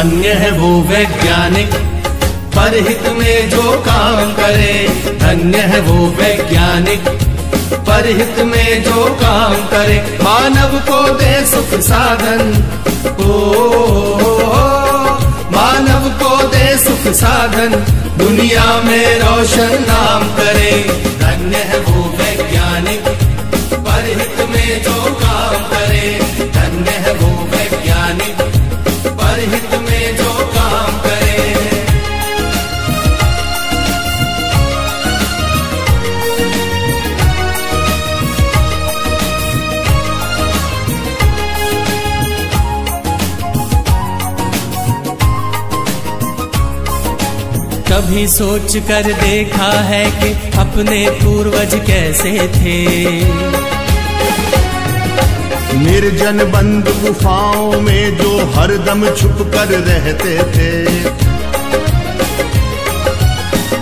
धन्य है वो वैज्ञानिक परहित में जो काम करे। धन्य है वो वैज्ञानिक परहित में जो काम करे। मानव को दे सुख साधन। ओ, मानव को दे सुख साधन। दुनिया में रोशन नाम करे। धन्य है वो वैज्ञानिक। कभी सोच कर देखा है कि अपने पूर्वज कैसे थे। निर्जन बंद गुफाओं में जो हरदम छुप कर रहते थे।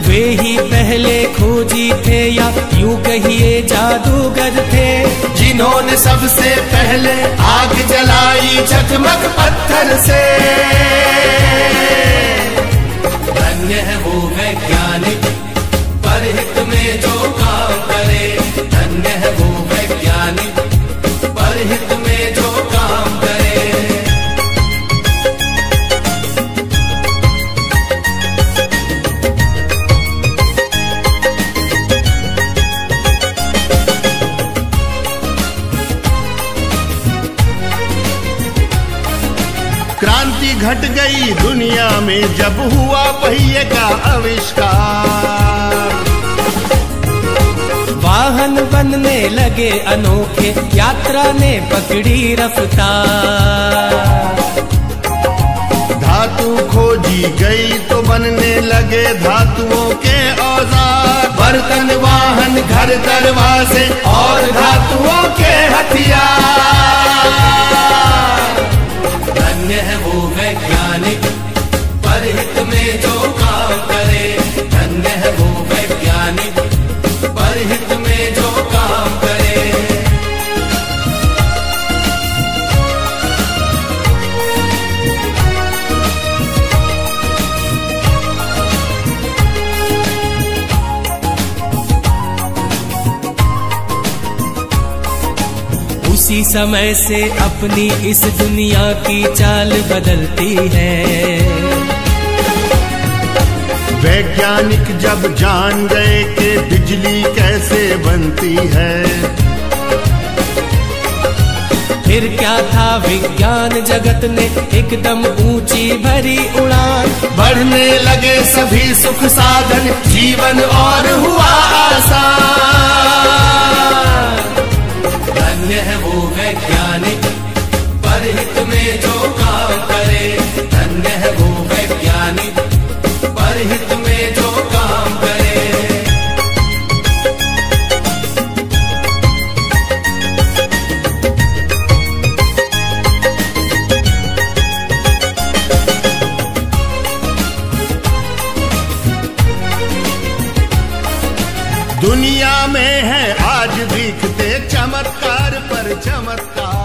वे ही पहले खोजी थे या यूँ कहिए जादूगर थे। जिन्होंने सबसे पहले आग जलाई चकमक पत्थर से। क्रांति घट गई दुनिया में जब हुआ पहिए का आविष्कार। वाहन बनने लगे अनोखे यात्रा ने पकड़ी रफ्तार। धातु खोजी गई तो बनने लगे धातुओं के औज़ार। बर्तन वाहन घर दरवाजे और धातुओं के हथियार। उसी समय से अपनी इस दुनिया की चाल बदलती है। वैज्ञानिक जब जान गए कि बिजली कैसे बनती है फिर क्या था विज्ञान जगत ने एकदम ऊँची भरी उड़ान? बढ़ने लगे सभी सुख साधन जीवन और हुआ आसान। परहित में जो काम करे। धन्य है वो वैज्ञानिक परहित में जो काम करे। दुनिया में है आज दिखते चमत्कार पर चमत्कार।